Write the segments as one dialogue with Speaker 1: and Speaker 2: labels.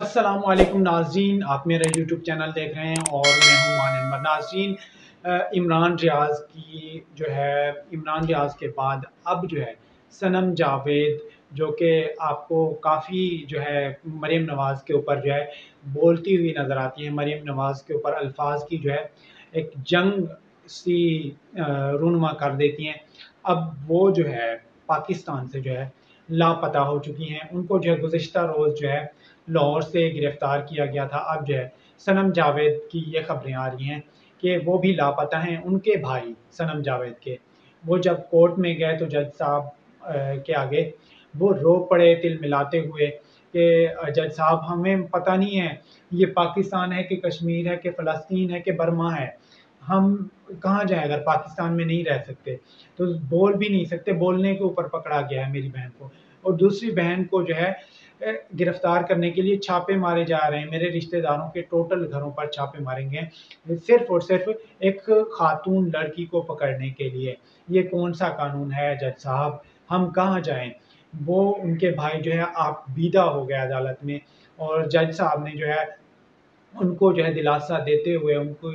Speaker 1: असलकुम नाजरीन आप मेरा यूट्यूब चैनल देख रहे हैं और मैं हूँ मान नाजरीन इमरान रियाज की जो है, इमरान रियाज के बाद अब जो है, सनम जावेद, जो कि आपको काफ़ी जो है मरीम नवाज़ के ऊपर जो है, बोलती हुई नज़र आती है। मरीम नवाज़ के ऊपर अल्फाज की जो है, एक जंग सी रूनमा कर देती हैं। अब वो जो है, पाकिस्तान से जो है लापता हो चुकी हैं। उनको जो है गुज्त रोज़ जो है लाहौर से गिरफ़्तार किया गया था। अब जो है सनम जावेद की ये खबरें आ रही हैं कि वो भी लापता हैं, उनके भाई सनम जावेद के। वो जब कोर्ट में गए तो जज साहब के आगे वो रो पड़े तिल मिलाते हुए कि जज साहब, हमें पता नहीं है, ये पाकिस्तान है कि कश्मीर है कि फ़लस्तीन है कि बर्मा है? हम कहाँ जाएँ अगर पाकिस्तान में नहीं रह सकते? तो बोल भी नहीं सकते, बोलने के ऊपर पकड़ा गया है मेरी बहन को। और दूसरी बहन को जो है गिरफ़्तार करने के लिए छापे मारे जा रहे हैं। मेरे रिश्तेदारों के टोटल घरों पर छापे मारेंगे। सिर्फ़ और सिर्फ़ एक खातून लड़की को पकड़ने के लिए। ये कौन सा कानून है जज साहब? हम कहाँ जाएँ? वो उनके भाई जो है, आप बीदा हो गए अदालत में। और जज साहब ने जो है उनको जो है दिलासा देते हुए, उनको,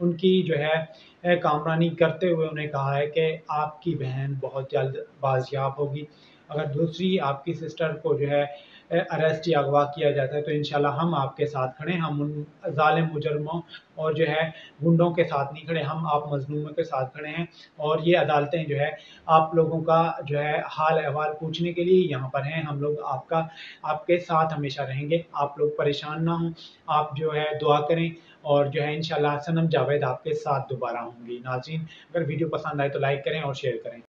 Speaker 1: उनकी जो है कामरानी करते हुए उन्हें कहा है कि आपकी बहन बहुत जल्द बाजियाब होगी। अगर दूसरी आपकी सिस्टर को जो है अरेस्ट या अगवा किया जाता है तो इन हम आपके साथ खड़े हम उन ालिम मुजरमों और जो है, गुंडों के साथ नहीं खड़े, हम आप मजलूमों के साथ खड़े हैं और ये अदालतें जो है, आप लोगों का जो है हाल अहवाल पूछने के लिए यहाँ पर हैं। हम लोग आपका, आपके साथ हमेशा रहेंगे। आप लोग परेशान ना हों। आप जो है, दुआ करें और जो है इन सनम जावेद आपके साथ दोबारा होंगी। नाजीन अगर वीडियो पसंद आए तो लाइक करें और शेयर करें।